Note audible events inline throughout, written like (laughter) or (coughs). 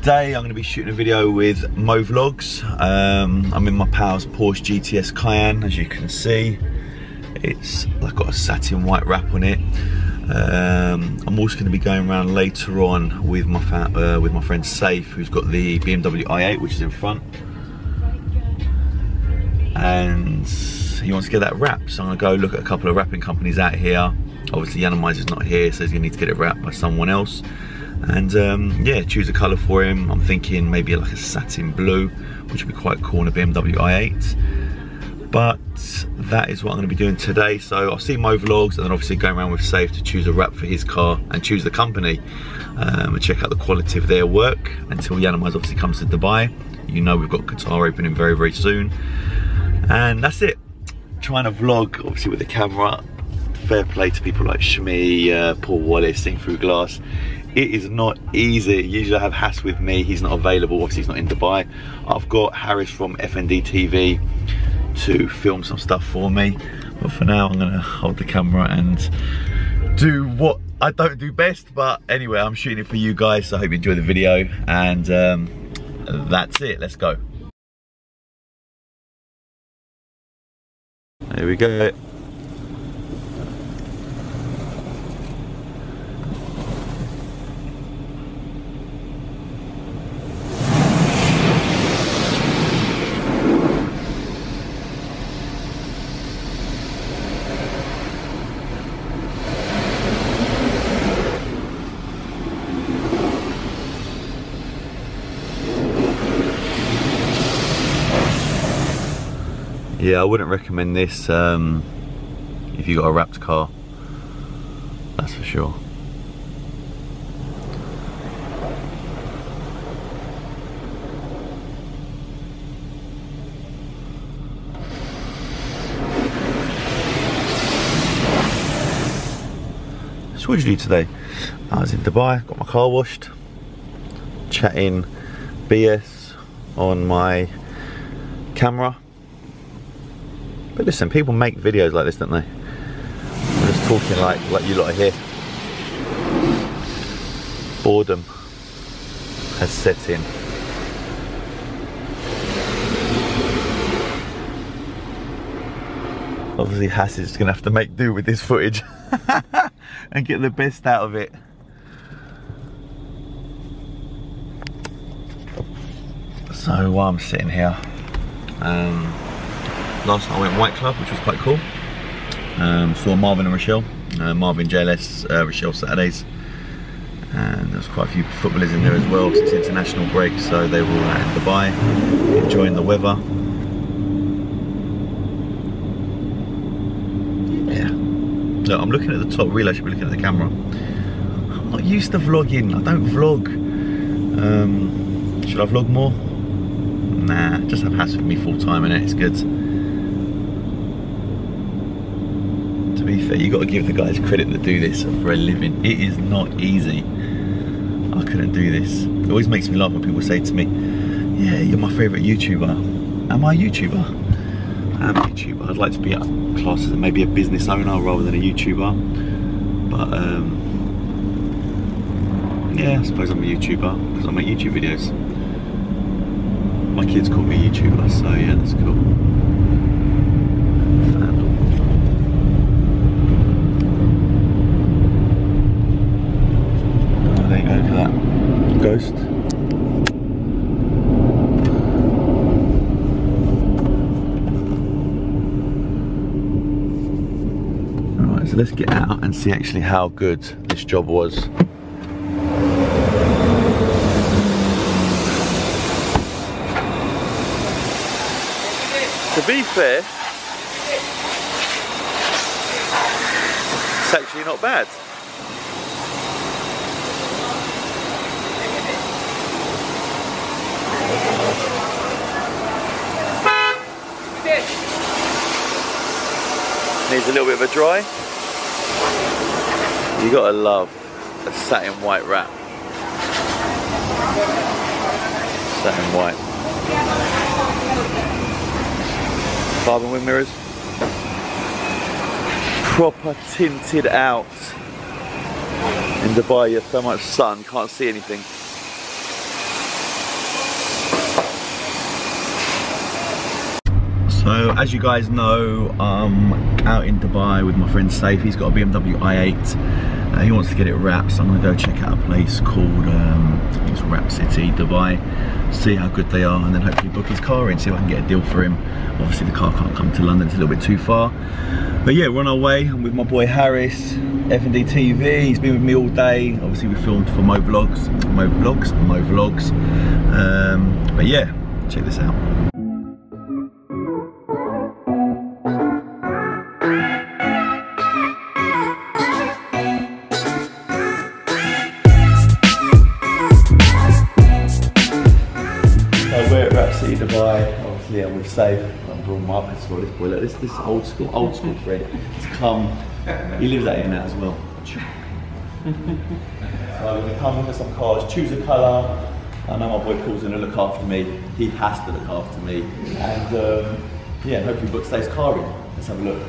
today I'm going to be shooting a video with Mo Vlogs. Um, I'm in my pal's Porsche GTS Cayenne, as you can see. It's I've got a satin white wrap on it. Um, I'm also going to be going around later on with my uh, with my friend Saif, who's got the BMW i8, which is in front, and he wants to get that wrapped. So I'm going to go look at a couple of wrapping companies out here. Obviously, Yiannimize's not here, so he's going to need to get it wrapped by someone else. And um, yeah, choose a colour for him. I'm thinking maybe like a satin blue, which would be quite cool on a BMW i8. But that is what I'm going to be doing today. So I'll see Mo vlogs and then obviously going around with Saif to choose a wrap for his car and choose the company um, and check out the quality of their work until Yiannimize obviously comes to Dubai. You know we've got Qatar opening very, very soon. And that's it. Trying to vlog obviously with the camera. Fair play to people like Shmee, uh, Paul Wallace, Seeing Through Glass it is not easy. Usually I have Hass with me, he's not available, obviously he's not in Dubai. I've got Harris from FND TV to film some stuff for me. But for now I'm gonna hold the camera and do what I don't do best. But anyway, I'm shooting it for you guys, so I hope you enjoy the video. And um, that's it, let's go. There we go. Yeah, I wouldn't recommend this um, if you got a wrapped car. That's for sure. So what did you do today? I was in Dubai, got my car washed, chatting BS on my camera but listen, people make videos like this, don't they? I'm just talking like, like you lot are here. Boredom has set in. Obviously Hass is to have to make do with this footage (laughs) and get the best out of it. So while I'm sitting here, um, last night I went White Club, which was quite cool. Um, saw Marvin and Rochelle, uh, Marvin JLS, uh, Rochelle Saturdays. And there was quite a few footballers in there as well, it's international break, so they were all out in Dubai, enjoying the weather. Yeah. Look, I'm looking at the top, really I should be looking at the camera. I'm not used to vlogging, I don't vlog. Um, should I vlog more? Nah, just have Hass with me full time and it, it's good. Be fair, you got to give the guys credit that do this for a living. It is not easy. I couldn't do this. It always makes me laugh when people say to me, yeah, you're my favourite YouTuber. Am I a YouTuber? I am a YouTuber. I'd like to be classed as maybe a business owner rather than a YouTuber. But um, yeah, I suppose I'm a YouTuber because I make YouTube videos. My kids call me YouTuber, so yeah, that's cool. Ghost. Alright, so let's get out and see actually how good this job was. To be fair, it's actually not bad. Needs a little bit of a dry. You gotta love a satin white wrap. Satin white. Carbon wind mirrors. Proper tinted out. In Dubai, you have so much sun, can't see anything. So as you guys know, I'm out in Dubai with my friend Saif. He's got a BMW i8. Uh, he wants to get it wrapped, so I'm gonna go check out a place called, um, it's Wrap City, Dubai. See how good they are, and then hopefully book his car in, see if I can get a deal for him. Obviously the car can't come to London, it's a little bit too far. But yeah, we're on our way. I'm with my boy Harris, F&D TV. He's been with me all day. Obviously we filmed for Mo Vlogs, Mo Vlogs, Mo Vlogs. Um, but yeah, check this out. I'm Saif. I'm brought Marcus for this boy. Look, this this old school, old school Fred. He's come. He lives out here now as well. so we're gonna come look at some cars, choose a colour. I know my boy Paul's gonna look after me. He has to look after me. And um, yeah, hopefully book Saif's car in. Let's have a look.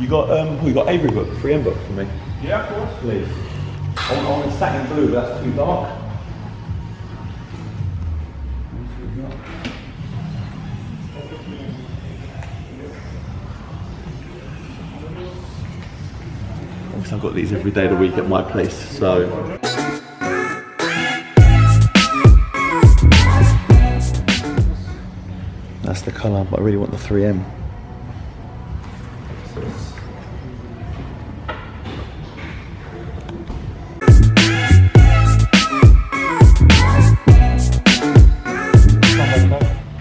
You got um, who you got Avery book, 3M book for me. Yeah, of course. Please. I want, I want satin blue, but that's too dark. I've got these every day of the week at my place, so. That's the colour, but I really want the 3M.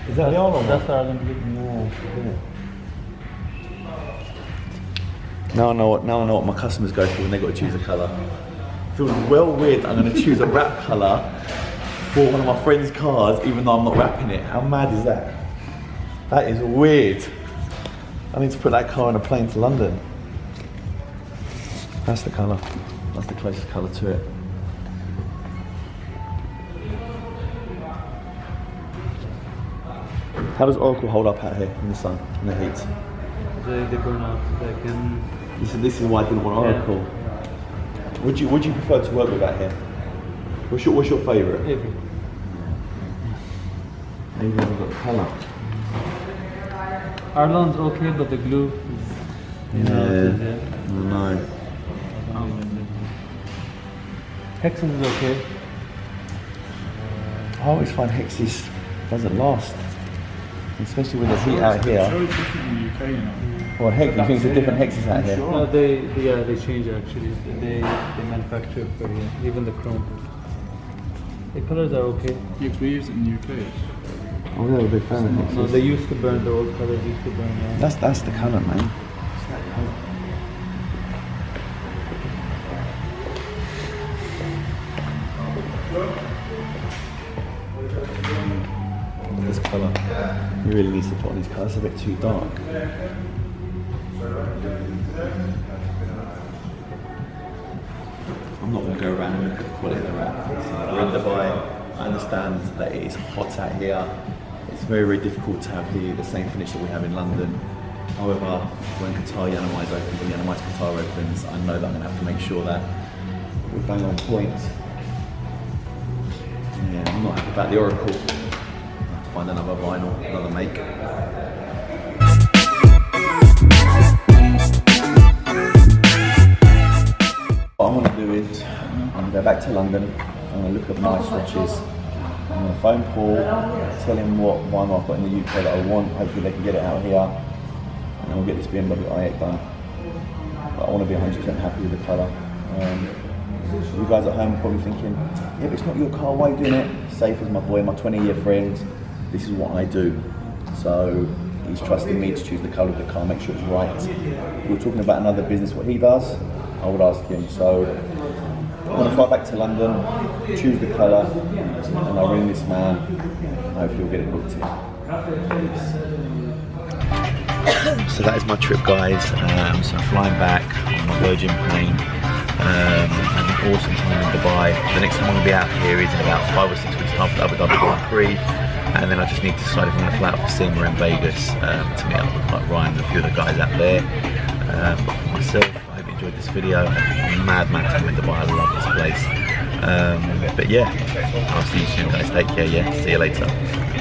Is that the old one? That's Arlon Blue. No. Now I know what now I know what my customers go for when they got to choose a colour. Feels well weird. I'm going to choose a wrap colour for one of my friend's cars, even though I'm not wrapping it. How mad is that? That is weird. I need to put that car on a plane to London. That's the colour. That's the closest colour to it. How does Oracal hold up out here in the sun, in the heat? They, they burn out. They can. This is, this is why I didn't want Yeah. Oracal. Would you Would you prefer to work with out here? What's your What's your favourite? Every. Maybe I haven't got colour. Arlon's okay, but the glue is. You know, it is, yeah. No. Um, Texas is okay. I always find Hexis doesn't last, especially with the heat out here. Very different in the UK, you know. Well, heck, you think it's a different Hexis out here? No, they, they yeah they change actually. They they manufacture for here, even the chrome. The colors are okay. Yeah, 'cause we use it in the UK. I'm never a big fan of No, Hexis. they used to burn the old colors. Used to burn. Uh, That's that's the colour, man. Colour. He really needs to put on his colour. It's a bit too dark. I'm not going to go around and look at the quality of the wrap. We're in Dubai. I understand that it is hot out here. It's very, very difficult to have the, the same finish that we have in London. However, when Qatar Yiannimize opens, when Yiannimize Qatar opens, I know that I'm going to have to make sure that we're bang on point. Yeah, I'm not happy about the Oracal. Find another vinyl, another make. What I'm going to do is, I'm going to go back to London, I'm going to look at my swatches, I'm going to phone Paul, tell him what one I've got in the UK that I want, hopefully they can get it out here, and we'll get this BMW i8 done. But I want to be 100% happy with the colour. Um, you guys at home probably thinking, yeah, but it's not your car, why are you doing it? Saif as my boy, my 20 year friend, this is what I do. So he's trusting me to choose the colour of the car, make sure it's right. We we're talking about another business, what he does, I would ask him. So I'm going to fly back to London, choose the colour, and I'll ring this man. Hopefully we'll get it booked in. (coughs) So that is my trip, guys. Um, so I'm flying back on my Virgin plane. Um, an awesome time in Dubai. The next time I'm going to be out here is in about five or six weeks for Abu Dhabi Grand Prix. And then I just need to decide if I'm going to fly out for SEMA in Vegas um, to meet up with like Ryan and a few of the guys out there. Um, myself, I hope you enjoyed this video. Mad, mad time in Dubai. I love this place. Um, but yeah, I'll see you soon, guys. Take care. Yeah, see you later.